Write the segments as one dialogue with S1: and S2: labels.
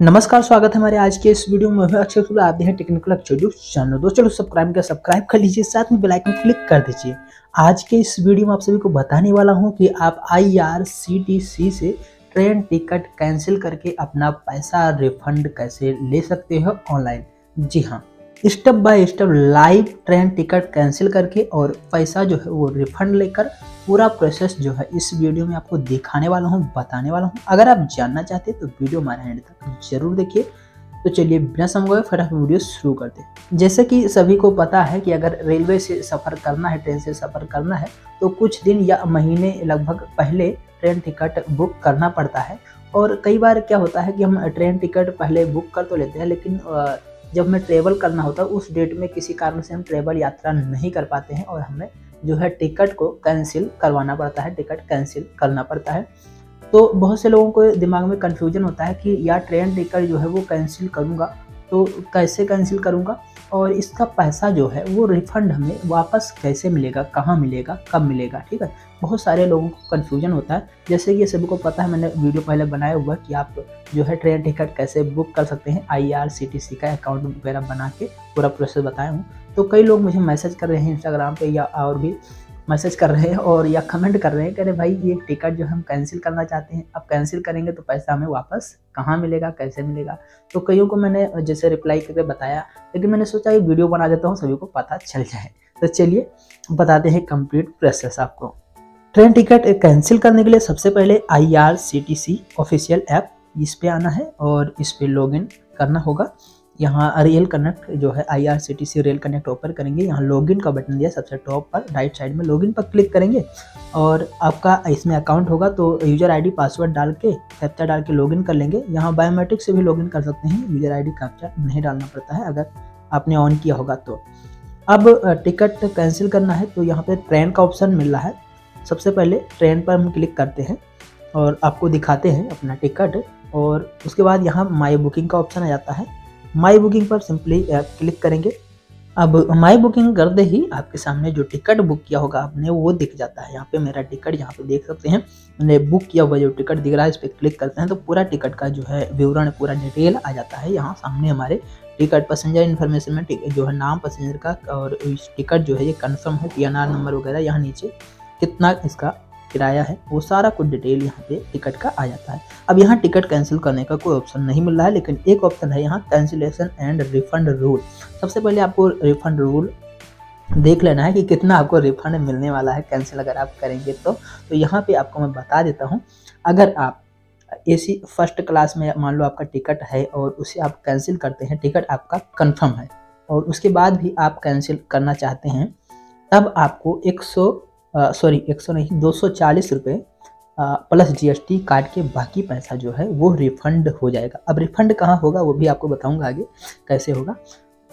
S1: नमस्कार, स्वागत है हमारे आज के इस वीडियो में। अक्षय शुक्ला आप देखें टेक्निकल अक्षय यूट्यूब चैनल दोस्तों सब्सक्राइब कर सब्सक्राइब कर लीजिए, साथ में बेल आइकन क्लिक कर दीजिए। आज के इस वीडियो में आप सभी को बताने वाला हूँ कि आप आईआरसीटीसी से ट्रेन टिकट कैंसिल करके अपना पैसा रिफंड कैसे ले सकते हो ऑनलाइन जी हाँ step by step live train ticket cancel करके और पैसा जो है वो रिफंड लेकर पूरा प्रोसेस जो है इस वीडियो में आपको दिखाने वाला हूँ, बताने वाला हूँ। अगर आप जानना चाहते हैं तो वीडियो हमारे हैंड तक ज़रूर देखिए। तो चलिए बिना समय फटाफट वीडियो शुरू करते हैं। जैसे कि सभी को पता है कि अगर रेलवे से सफ़र करना है ट्रेन से सफ़र करना है तो कुछ दिन या महीने लगभग पहले ट्रेन टिकट बुक करना पड़ता है। और कई बार क्या होता है कि हम ट्रेन टिकट पहले बुक कर तो लेते हैं, लेकिन जब हमें ट्रेवल करना होता है, उस डेट में किसी कारण से हम ट्रेवल यात्रा नहीं कर पाते हैं और हमें जो है टिकट को कैंसिल करवाना पड़ता है टिकट कैंसिल करना पड़ता है। तो बहुत से लोगों को दिमाग में कन्फ्यूज़न होता है कि या ट्रेन टिकट जो है वो कैंसिल करूँगा तो कैसे कैंसिल करूँगा? और इसका पैसा जो है वो रिफंड हमें वापस कैसे मिलेगा, कहाँ मिलेगा, कब मिलेगा, ठीक है? बहुत सारे लोगों को कन्फ्यूज़न होता है। जैसे कि सभी को पता है, मैंने वीडियो पहले बनाया हुआ कि आप जो है ट्रेन टिकट कैसे बुक कर सकते हैं आई आर सी टी सी का अकाउंट वगैरह बना के, पूरा प्रोसेस बताया हूँ। तो कई लोग मुझे मैसेज कर रहे हैं इंस्टाग्राम पे या और भी मैसेज कर रहे हैं और या कमेंट कर रहे हैं कि अरे भाई, ये टिकट जो हम कैंसिल करना चाहते हैं, अब कैंसिल करेंगे तो पैसा हमें वापस कहाँ मिलेगा, कैसे मिलेगा? तो कईयों को मैंने जैसे रिप्लाई करके बताया, लेकिन मैंने सोचा, ये वीडियो बना देता हूँ, सभी को पता चल जाए। तो चलिए, बताते हैं कंप्लीट प्रोसेस आपको। ट्रेन टिकट कैंसिल करने के लिए सबसे पहले I R C T C official app इस पे आना है और इस पे लॉगिन करना होगा। यहाँ रेल कनेक्ट जो है I R C T C rail connect open करेंगे। यहाँ लॉगिन का बटन दिया सबसे टॉप पर राइट साइड में लॉगिन पर क्लिक करेंगे। और आपका इसमें अकाउंट होगा तो यूज़र आईडी पासवर्ड डाल के कैप्चा डाल के लॉगिन कर लेंगे। यहाँ बायोमेट्रिक से भी लॉगिन कर सकते हैं। यूज़र आई डी कैप्चा नहीं डालना पड़ता है अगर आपने ऑन किया होगा तो। अब टिकट कैंसिल करना है तो यहाँ पे ट्रेन का ऑप्शन मिल रहा है। सबसे पहले ट्रेन पर हम क्लिक करते हैं और आपको दिखाते हैं अपना टिकट और उसके बाद यहाँ माई बुकिंग का ऑप्शन आ जाता है। माई बुकिंग पर सिंपली आप क्लिक करेंगे। अब माई बुकिंग करते ही आपके सामने जो टिकट बुक किया होगा, आपने वो दिख जाता है। यहाँ पे मेरा टिकट यहाँ पे देख सकते हैं। मैंने बुक किया हुआ जो टिकट दिख रहा है, इस पर क्लिक करते हैं तो पूरा टिकट का जो है विवरण, पूरा डिटेल आ जाता है यहाँ सामने हमारे टिकट पैसेंजर इन्फॉर्मेशन में जो है नाम पैसेंजर का और टिकट जो है ये कन्फर्म है पीएनआर नंबर वगैरह यहाँ नीचे। कितना इसका किराया है, वो सारा कुछ डिटेल यहाँ पे टिकट का आ जाता है। अब यहाँ टिकट कैंसिल करने का कोई ऑप्शन नहीं मिल रहा है, लेकिन एक ऑप्शन है यहाँ कैंसिलेशन एंड रिफंड रूल सबसे पहले आपको रिफंड रूल देख लेना है कि कितना आपको रिफंड मिलने वाला है कैंसिल अगर आप करेंगे तो। तो यहाँ पे आपको मैं बता देता हूँ, अगर आप एसी फ़र्स्ट क्लास में मान लो आपका टिकट है और उसे आप कैंसिल करते हैं टिकट आपका कंफर्म है। और उसके बाद भी आप कैंसिल करना चाहते हैं, तब आपको एक सौ सॉरी एक सौ नहीं, दो सौ चालीस रुपये प्लस जीएसटी काट के बाकी पैसा जो है, वो रिफंड हो जाएगा। अब रिफंड कहाँ होगा, वो भी आपको बताऊँगा आगे, कैसे होगा।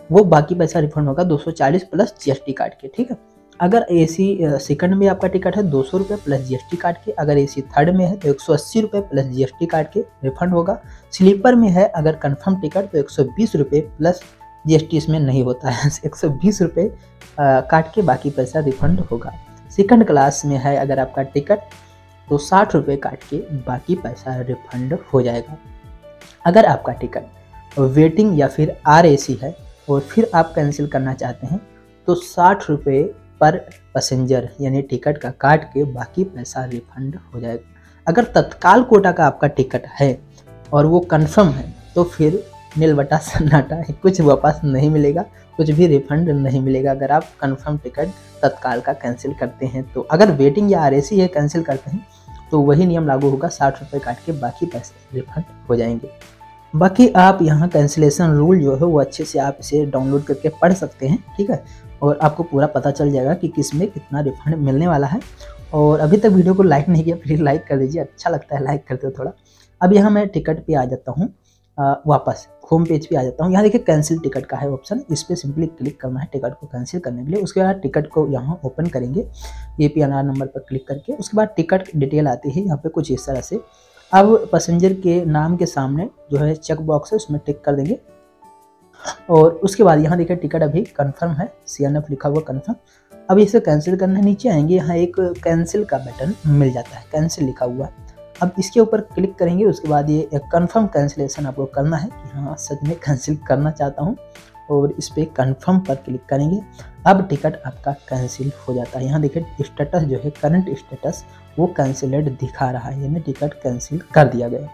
S1: वो बाकी पैसा रिफंड होगा 240 प्लस जीएसटी काट के, ठीक है? अगर ए सी सेकंड में आपका टिकट है, दो सौ रुपये प्लस जीएसटी काट के। अगर ए सी थर्ड में है तो एक सौ अस्सी रुपये प्लस जीएसटी काट के रिफंड होगा। स्लीपर में है, अगर कंफर्म टिकट तो एक सौ बीस रुपये प्लस जीएसटी इसमें नहीं होता है। एक सौ बीस रुपये काट के बाकी पैसा रिफंड होगा। सेकंड क्लास में है अगर आपका टिकट तो साठ रुपये काट के बाकी पैसा रिफंड हो जाएगा। अगर आपका टिकट वेटिंग या फिर आरएसी है और फिर आप कैंसिल करना चाहते हैं तो साठ रुपये पर पैसेंजर यानी टिकट का काट के बाकी पैसा रिफंड हो जाएगा। अगर तत्काल कोटा का आपका टिकट है और वो कंफर्म है तो फिर नीलबटा सन्नाटा कुछ वापस नहीं मिलेगा, कुछ भी रिफंड नहीं मिलेगा। अगर आप कंफर्म टिकट तत्काल का कैंसिल करते हैं तो अगर वेटिंग या आर ए है कैंसिल करते हैं तो वही नियम लागू होगा। साठ रुपये काट के बाकी पैसे रिफंड हो जाएँगे। बाकी आप यहाँ कैंसिलेशन रूल जो है, वो अच्छे से आप इसे डाउनलोड करके पढ़ सकते हैं, ठीक है? और आपको पूरा पता चल जाएगा कि किसमें कितना रिफंड मिलने वाला है। और अभी तक वीडियो को लाइक नहीं किया प्लीज़ लाइक कर दीजिए। अच्छा लगता है लाइक करते हो थोड़ा। अब यहाँ मैं टिकट पे आ जाता हूँ। वापस होम पेज पे आ जाता हूँ। यहाँ देखिए कैंसिल टिकट का है ऑप्शन इस पर सिंपली क्लिक करना है टिकट को कैंसिल करने के लिए। उसके बाद टिकट को यहाँ ओपन करेंगे। A P N R number पर क्लिक करके। उसके बाद टिकट डिटेल आती है। यहाँ पे कुछ इस तरह से। अब पैसेंजर के नाम के सामने जो है चेक बॉक्स है, उसमें टिक कर देंगे। और उसके बाद यहाँ देखिए टिकट अभी कन्फर्म है। सीएनएफ लिखा हुआ कन्फर्म अब इसे कैंसिल करना नीचे आएँगे। यहाँ एक कैंसिल का बटन मिल जाता है। कैंसिल लिखा हुआ अब इसके ऊपर क्लिक करेंगे, उसके बाद ये कन्फर्म कैंसिलेशन आपको करना है कि हाँ सच में कैंसिल करना चाहता हूँ। और इस पर कन्फर्म पर क्लिक करेंगे, अब टिकट आपका कैंसिल हो जाता है। यहाँ देखिए स्टेटस जो है करंट स्टेटस वो कैंसिलेड दिखा रहा है, यानी टिकट कैंसिल कर दिया गया।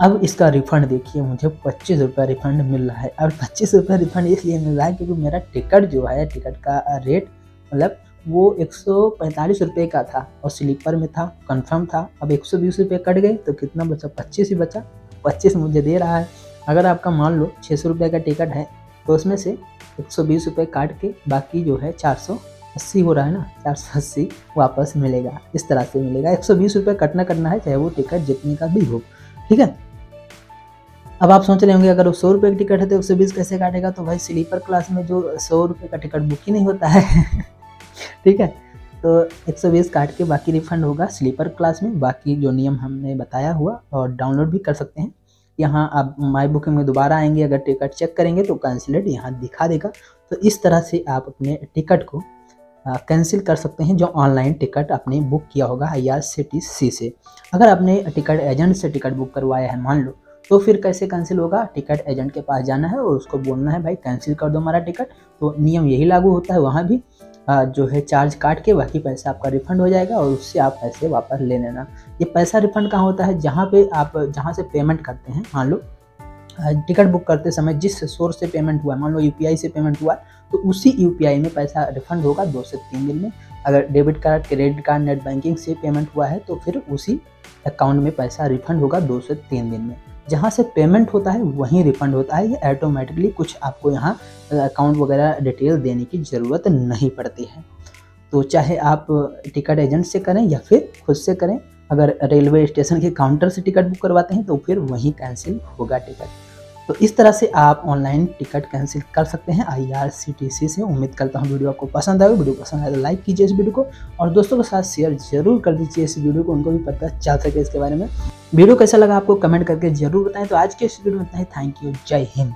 S1: अब इसका रिफंड देखिए, मुझे पच्चीस रुपये रिफंड मिल रहा है। और पच्चीस रुपये रिफंड इसलिए मिल रहा है क्योंकि मेरा टिकट जो है टिकट का रेट मतलब वो एक सौ पैंतालीस रुपये का था और स्लीपर में था कंफर्म था। अब एक सौ बीस रुपये कट गए तो कितना बचा? पच्चीस ही बचा। पच्चीस मुझे दे रहा है। अगर आपका मान लो छः सौ रुपये का टिकट है तो उसमें से एक सौ बीस रुपये काट के बाकी जो है चार सौ अस्सी हो रहा है ना, चार सौ अस्सी वापस मिलेगा। इस तरह से मिलेगा। एक सौ बीस रुपये कटना करना है, चाहे वो टिकट जितने का भी हो। ठीक है? अब आप सोच रहे होंगे, अगर वो सौ रुपये का टिकट है तो एक सौ बीस कैसे काटेगा? तो भाई स्लीपर क्लास में जो सौ रुपये का टिकट बुक ही नहीं होता है ठीक है? तो 120 काट के बाकी रिफंड होगा स्लीपर क्लास में। बाकी जो नियम हमने बताया हुआ और डाउनलोड भी कर सकते हैं। यहाँ आप माई बुकिंग में दोबारा आएँगे, अगर टिकट चेक करेंगे तो कैंसिलेट यहाँ दिखा देगा। तो इस तरह से आप अपने टिकट को कैंसिल कर सकते हैं जो ऑनलाइन टिकट आपने बुक किया होगा आई आर सी टी सी। से अगर आपने टिकट एजेंट से टिकट बुक करवाया है, मान लो तो फिर कैसे कैंसिल होगा? टिकट एजेंट के पास जाना है और उसको बोलना है, भाई कैंसिल कर दो हमारा टिकट तो नियम यही लागू होता है वहाँ भी। जो है चार्ज काट के बाकी पैसा आपका रिफंड हो जाएगा और उससे आप पैसे वापस ले लेना। ये पैसा रिफंड कहाँ होता है? जहाँ पे आप, जहाँ से पेमेंट करते हैं। मान लो टिकट बुक करते समय जिस सोर्स से पेमेंट हुआ, मान लो यूपीआई से पेमेंट हुआ तो उसी यूपीआई में पैसा रिफंड होगा दो से तीन दिन में। अगर debit card credit card net banking से पेमेंट हुआ है तो फिर उसी अकाउंट में पैसा रिफंड होगा दो से तीन दिन में। जहाँ से पेमेंट होता है, वहीं रिफंड होता है। ये ऑटोमेटिकली कुछ आपको यहाँ अकाउंट वगैरह डिटेल देने की ज़रूरत नहीं पड़ती है। तो चाहे आप टिकट एजेंट से करें या फिर खुद से करें, अगर रेलवे स्टेशन के काउंटर से टिकट बुक करवाते हैं तो फिर वहीं कैंसिल होगा टिकट तो इस तरह से आप ऑनलाइन टिकट कैंसिल कर सकते हैं। आईआरसीटीसी से उम्मीद करता हूँ वीडियो आपको पसंद आए। वीडियो पसंद आए तो लाइक कीजिए इस वीडियो को और दोस्तों के साथ शेयर ज़रूर कर दीजिए इस वीडियो को। उनको भी पता चल सके इसके बारे में। वीडियो कैसा लगा आपको कमेंट करके ज़रूर बताएँ। तो आज के इस वीडियो में इतना ही। थैंक यू जय हिंद।